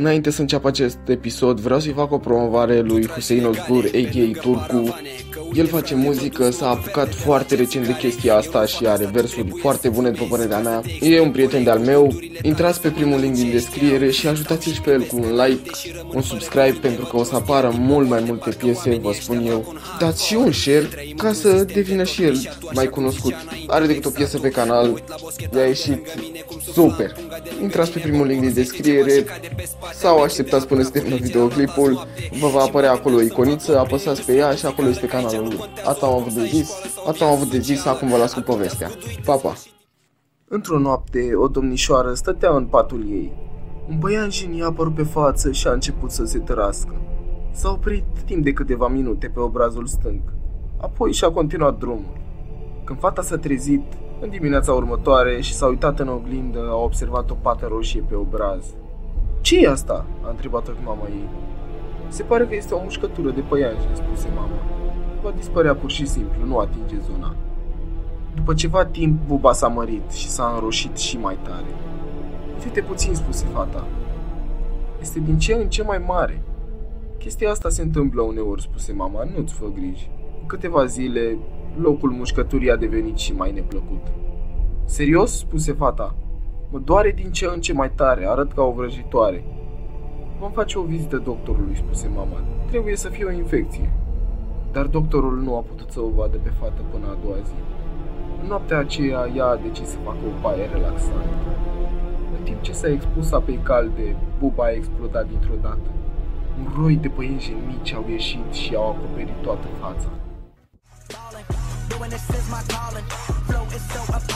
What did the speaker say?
Înainte să înceapă acest episod, vreau să-i fac o promovare lui Hussein Ozgur, a.k.a. Turcu. El face muzică, s-a apucat foarte recent de chestia asta și are versuri foarte bune după părerea mea. E un prieten de-al meu. Intrați pe primul link din descriere și ajutați-l și pe el cu un like, un subscribe pentru că o să apară mult mai multe piese, vă spun eu. Dați și un share ca să devină și el mai cunoscut. Are decât o piesă pe canal, i-a ieșit super. Intrați pe primul link din descriere sau așteptați până se termină videoclipul, vă va apărea acolo o iconiță, apăsați pe ea și acolo este canalul lui. Asta am avut de zis, asta am avut de zis, acum vă las cu povestea. Pa, pa! Într-o noapte, o domnișoară stătea în patul ei. Un băian i a apărut pe față și a început să se tărască. S-a oprit timp de câteva minute pe obrazul stâng. Apoi și-a continuat drumul. Când fata s-a trezit, în dimineața următoare și s-a uitat în oglindă, a observat o pată roșie pe obraz. Ce e asta?" a întrebat-o mama ei. Se pare că este o mușcătură de păianjen, spuse mama. Va dispărea pur și simplu, nu atinge zona. După ceva timp, buba s-a mărit și s-a înroșit și mai tare. Uite puțin, spuse fata. Este din ce în ce mai mare. Chestia asta se întâmplă uneori, spuse mama, nu-ți fă griji. În câteva zile, locul mușcăturii a devenit și mai neplăcut. Serios? spuse fata. Mă doare din ce în ce mai tare, arăt ca o vrăjitoare. Vom face o vizită doctorului, spuse mama. Trebuie să fie o infecție. Dar doctorul nu a putut să o vadă pe fată până a doua zi. În noaptea aceea, ea a decis să facă o paie relaxantă. În timp ce s-a expus apei calde, buba a explodat dintr-o dată. Un roi de păienjeni mici au ieșit și au acoperit toată fața. Doing this is my calling. Flow is so appalling.